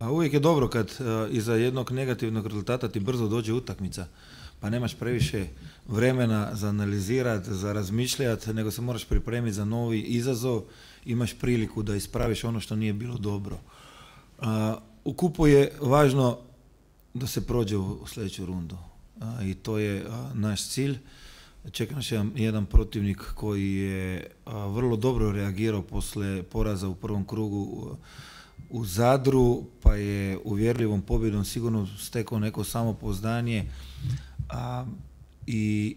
A uvijek je dobro kad uh, iza jednog negativnog rezultata ti brzo dođe utakmica, pa nemaš previše vremena za analizirati, za razmišljati, nego se moraš pripremiti za novi izazov, imaš priliku da ispraviš ono što nije bilo dobro. Uh, u kupu je važno da se prođe u sljedeću rundu i to je naš cilj. Čeka nas jedan protivnik koji je vrlo dobro reagirao posle poraza u prvom krugu u Zadru, pa je uvjerljivom pobjedom sigurno stekao neko samopoznanje a, i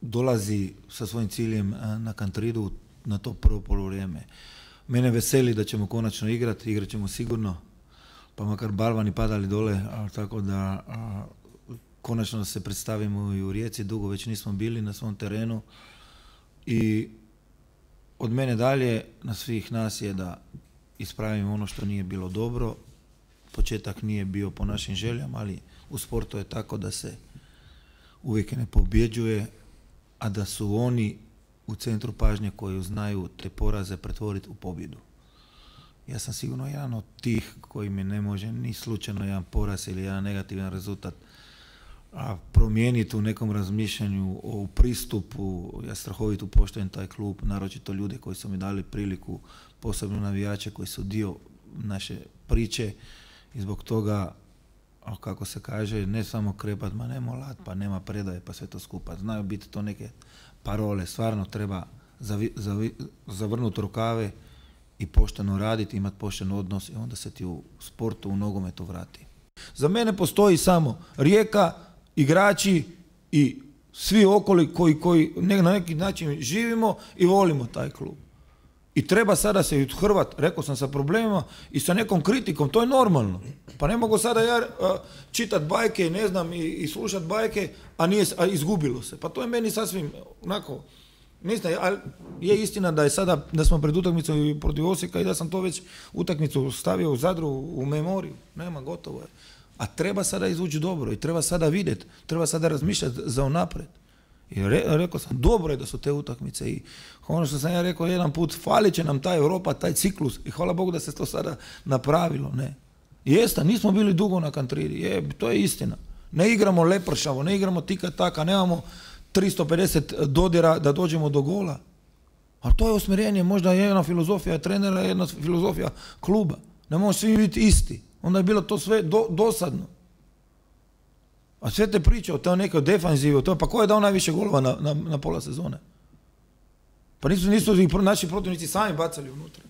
dolazi sa svojim ciljem na Kantridu na to prvo polovrijeme. Mene veseli da ćemo konačno igrati, igrat ćemo sigurno, pa makar balvani padali dole, ali tako da a, konačno se predstavimo i u Rijeci, dugo već nismo bili na svom terenu i od mene dalje na svih nas je da ispravimo ono što nije bilo dobro. Početak nije bio po našim željama, ali u sportu je tako da se uvijek ne pobjeđuje, a da su oni u centru pažnje koji znaju te poraze pretvoriti u pobjedu. Ja sam sigurno jedan od tih koji mi ne može ni slučajno jedan poraz ili jedan negativan rezultat promijeniti u nekom razmišljanju o pristupu, ja strahovito poštujem taj klub, naročito ljude koji su mi dali priliku, posebno navijače koji su dio naše priče i zbog toga, kako se kaže, ne samo krepat, ma nema lat, pa nema predaje, pa sve to skupa. Znaju biti to neke parole, stvarno treba zavrnuti rukave i pošteno raditi, imati pošten odnos i onda se ti u sportu, u nogometu vrati. Za mene postoji samo rijeka, igrači i svi okoli koji, koji na neki način živimo i volimo taj klub. I treba sada se Hrvat, rekao sam sa problemima i sa nekom kritikom, to je normalno. Pa ne mogu sada ja čitat bajke, ne znam, i, i slušat bajke, a nije a izgubilo se. Pa to je meni sasvim onako, mislim, ali je istina da je sada, da smo pred utakmicom protiv Osijeka i da sam to već utakmicu stavio u Zadru u memoriju. Nema, gotovo je. A treba sada izvući dobro i treba sada vidjeti, treba sada razmišljati za unaprijed. I rekao sam, dobro je da su te utakmice i ono što sam ja rekao jedan put, falit će nam ta Europa, taj ciklus i hvala Bogu da se to sada napravilo, ne. Jeste, nismo bili dugo na kantridi, je, to je istina. Ne igramo lepršavo, ne igramo tika taka, nemamo 350 dodira da dođemo do gola. A to je usmjerenje, možda jedna filozofija trenera, jedna filozofija kluba. Ne možemo svi biti isti onda je bilo to sve dosadno. A sve te priče o toj nekoj defanzivi, to, pa ko je dao najviše golova na, na, na pola sezone? Pa nisu, nisu ih naši protivnici sami bacali unutra.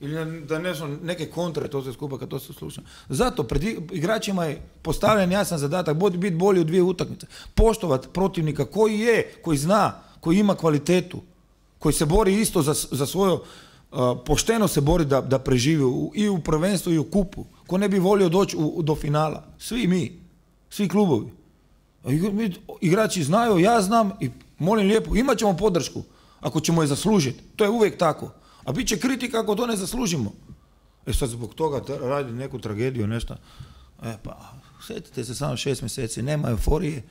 Ili da ne znam, neke kontre, to se skupa kad to se sluša. Zato pred igračima je postavljen jasan zadatak, biti bolji u dvije utakmice. Poštovati protivnika koji je, koji zna, koji ima kvalitetu, koji se bori isto za, za svoju pošteno se bori da, da preživi i u prvenstvu i u kupu. Ko ne bi volio doći do finala? Svi mi, svi klubovi. Igrači znaju, ja znam i molim lijepo, imat ćemo podršku ako ćemo je zaslužiti. To je uvijek tako. A bit će kritika ako to ne zaslužimo. E sad zbog toga radi neku tragediju, nešto. E pa, sjetite se samo šest mjeseci, nema euforije,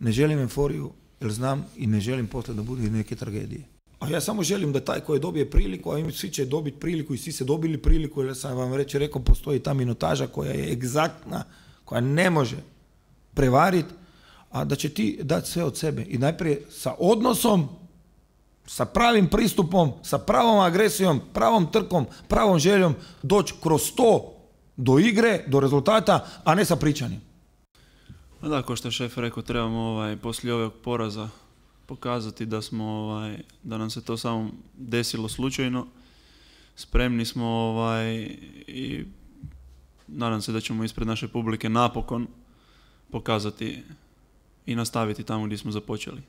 ne želim euforiju, jer znam i ne želim poslije da bude neke tragedije. A ja samo želim da taj koji dobije priliku, a svi će dobiti priliku i svi se dobili priliku, jer sam vam reći rekao, postoji ta minutaža koja je egzaktna, koja ne može prevariti, a da će ti dati sve od sebe. I najprije sa odnosom, sa pravim pristupom, sa pravom agresijom, pravom trkom, pravom željom doći kroz to do igre, do rezultata, a ne sa pričanjem. Da, kao što šef rekao, trebamo ovaj, poslije ovog poraza pokazati da smo ovaj, da nam se to samo desilo slučajno. Spremni smo ovaj, i nadam se da ćemo ispred naše publike napokon pokazati i nastaviti tamo gdje smo započeli.